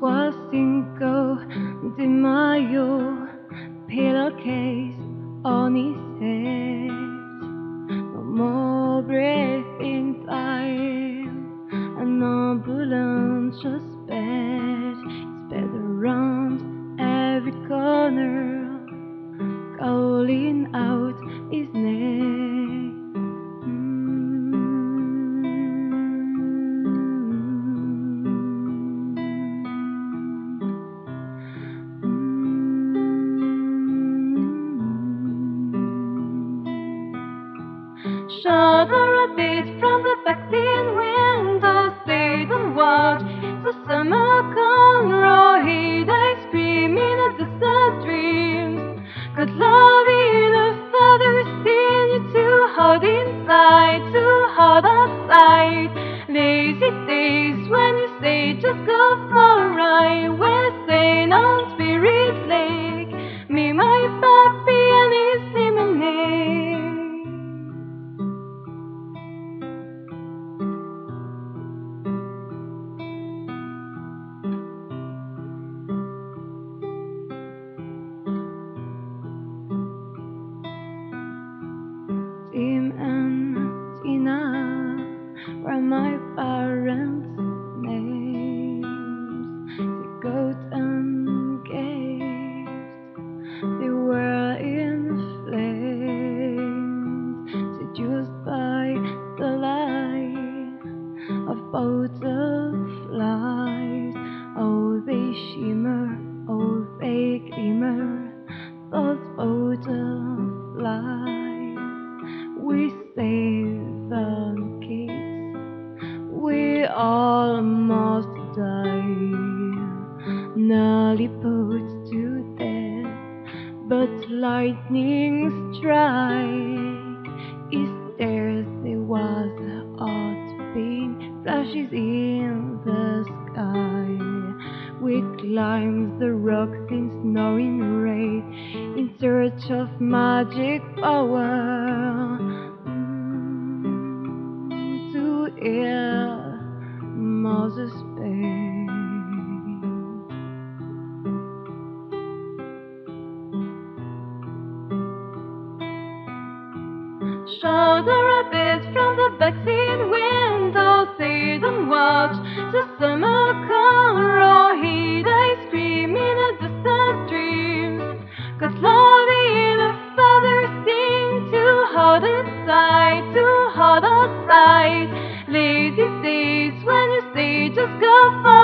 was Cinco de Mayo, pillowcase on his head. No more breathing time, an ambulance just sped, sped around every corner, calling out his name. Shudder a bit butterflies. Oh, they shimmer, oh, they glimmer, those butterflies. We save the kids, we almost die, nearly put to death, but lightning strike is there. There was flashes in the sky. We climb the rocks in snowing rain in search of magic power mm, to hear Moses The summer a macaron, he they scream in a distant dream. Cause slowly the father seemed to hold inside, to hold outside. Lazy days when you say just go for